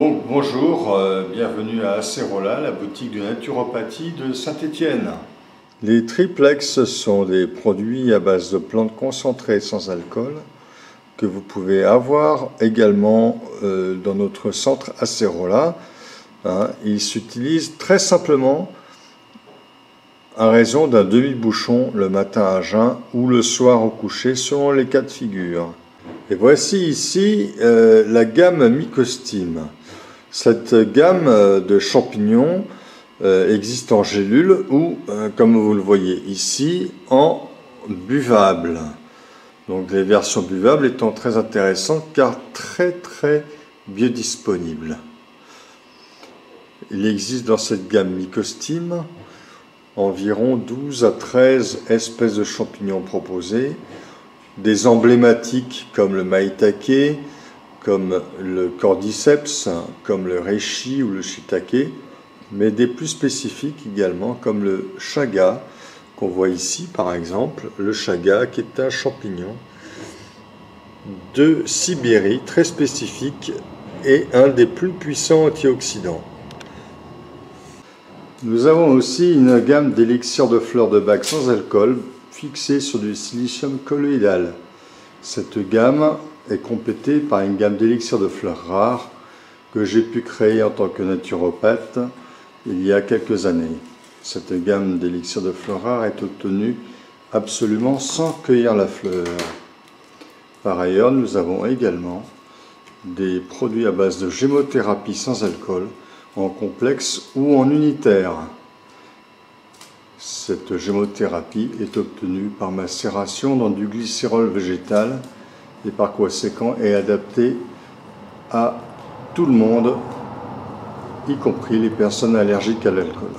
bonjour, euh, bienvenue à Acerola, la boutique de naturopathie de Saint-Étienne. Les triplex sont des produits à base de plantes concentrées sans alcool que vous pouvez avoir également euh, dans notre centre Acerola. Hein. ils s'utilisent très simplement à raison d'un demi-bouchon le matin à jeun ou le soir au coucher selon les cas de figure. Et voici ici euh, la gamme Mycostime. Cette gamme euh, de champignons euh, existe en gélule ou, comme vous le voyez ici, en buvable. Donc les versions buvables étant très intéressantes car très très biodisponibles. Il existe dans cette gamme Mycostime environ 12 à 13 espèces de champignons proposées, des emblématiques comme le maïtake, comme le cordyceps, comme le reishi ou le shiitake, mais des plus spécifiques également comme le chaga, qu'on voit ici par exemple, le chaga qui est un champignon de Sibérie très spécifique et un des plus puissants antioxydants. Nous avons aussi une gamme d'élixirs de fleurs de bac sans alcool fixée sur du silicium colloïdal. Cette gamme est complétée par une gamme d'élixirs de fleurs rares que j'ai pu créer en tant que naturopathe il y a quelques années. Cette gamme d'élixirs de fleurs rares est obtenue absolument sans cueillir la fleur. Par ailleurs, nous avons également des produits à base de gémothérapie sans alcool en complexe ou en unitaire. Cette gémothérapie est obtenue par macération dans du glycérol végétal et par conséquent est adaptée à tout le monde, y compris les personnes allergiques à l'alcool.